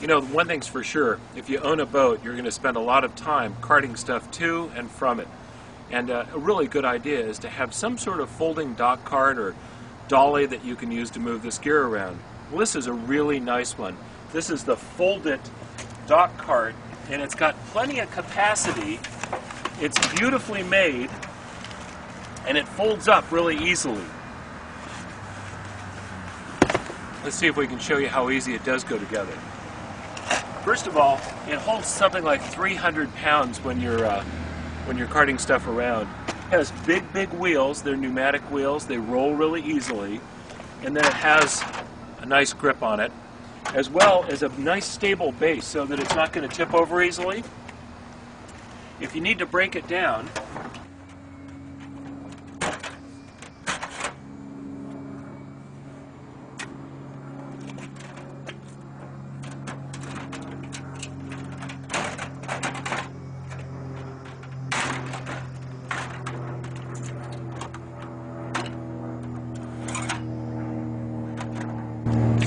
You know, one thing's for sure, if you own a boat, you're going to spend a lot of time carting stuff to and from it. And uh, a really good idea is to have some sort of folding dock cart or dolly that you can use to move this gear around. Well, this is a really nice one. This is the Foldit dock cart, and it's got plenty of capacity. It's beautifully made, and it folds up really easily. Let's see if we can show you how easy it does go together. First of all, it holds something like 300 pounds when you're uh, when you're carting stuff around. It has big, big wheels. They're pneumatic wheels. They roll really easily, and then it has a nice grip on it, as well as a nice stable base so that it's not going to tip over easily. If you need to break it down,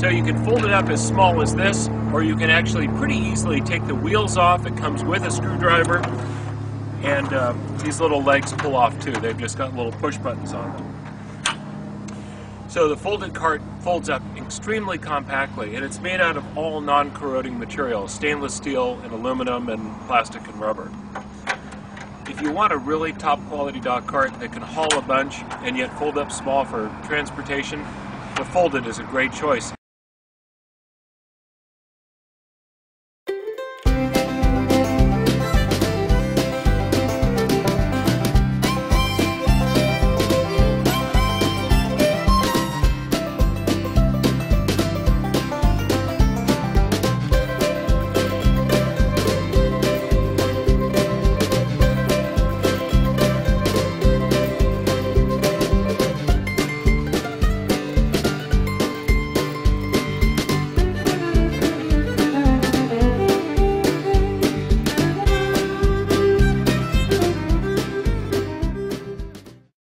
So you can fold it up as small as this, or you can actually pretty easily take the wheels off. It comes with a screwdriver, and uh, these little legs pull off too. They've just got little push buttons on them. So the Foldit cart folds up extremely compactly, and it's made out of all non-corroding materials, stainless steel and aluminum and plastic and rubber. If you want a really top quality dock cart that can haul a bunch and yet fold up small for transportation, the Foldit is a great choice.